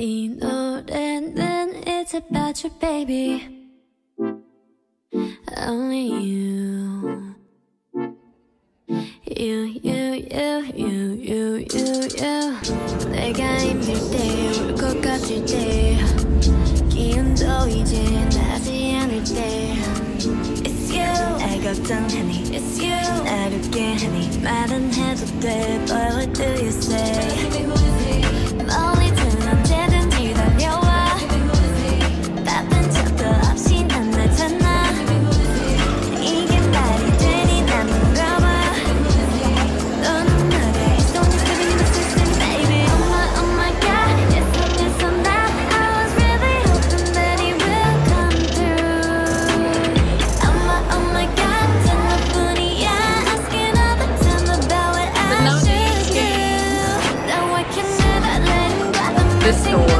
You know then it's about you, baby. Only you. You, you, you, you, you, you, you. 내가 힘들 때, 울 것 같을 때. 기운도 이제 나지 않을 때. It's you. 날 걱정하니. It's you. 날 웃게 하니. 말은 해도 돼. But what do you say? the store.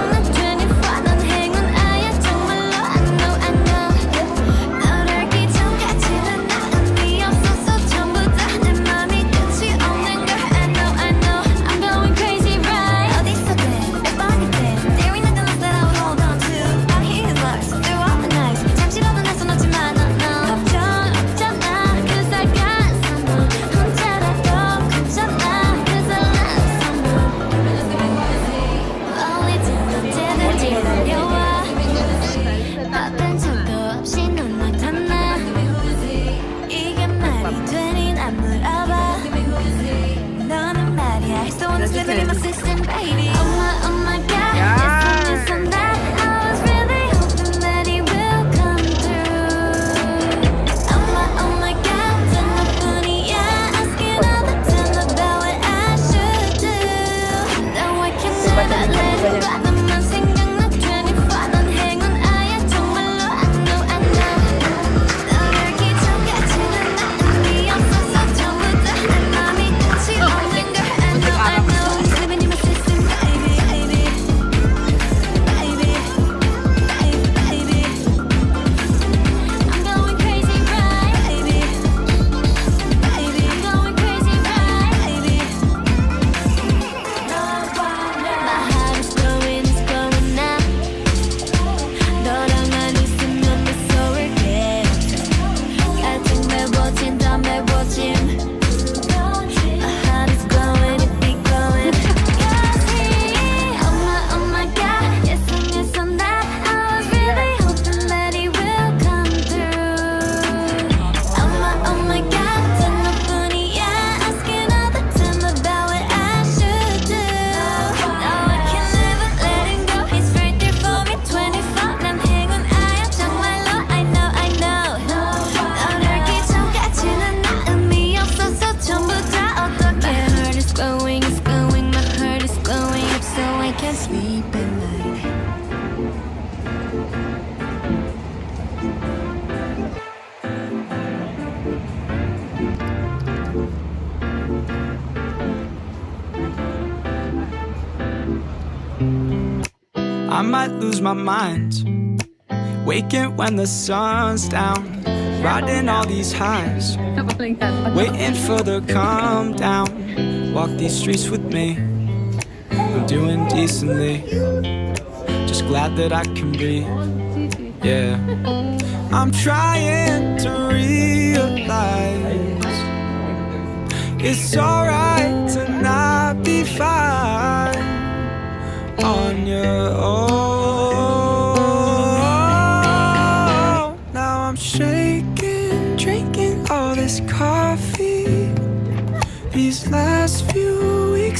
can't sleep at night. I might lose my mind. Waking when the sun's down. Riding all these highs. Oh Waiting for the calm down. Walk these streets with me. I'm doing decently. Just glad that I can breathe. Yeah. I'm trying to realize it's alright to not be fine on your own. Now I'm shaking, drinking all this coffee. These last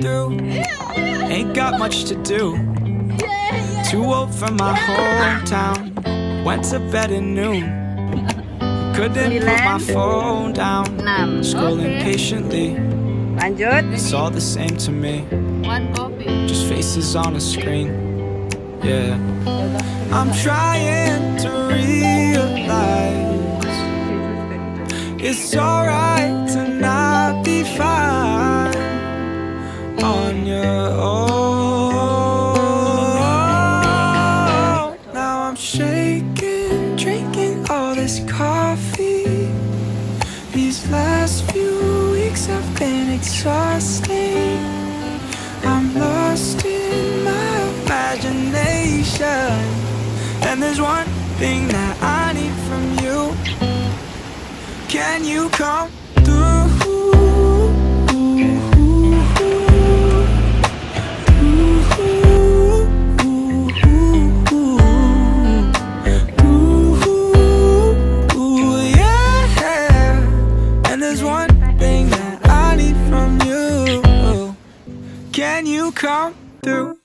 through. Ain't got much to do. Too old for my hometown. Went to bed at noon. Couldn't put my phone down. Scrolling patiently. It's all the same to me. Just faces on a screen. Yeah. I'm trying to realize it's so And there's one thing that I need from you Can you come through? Can you come through?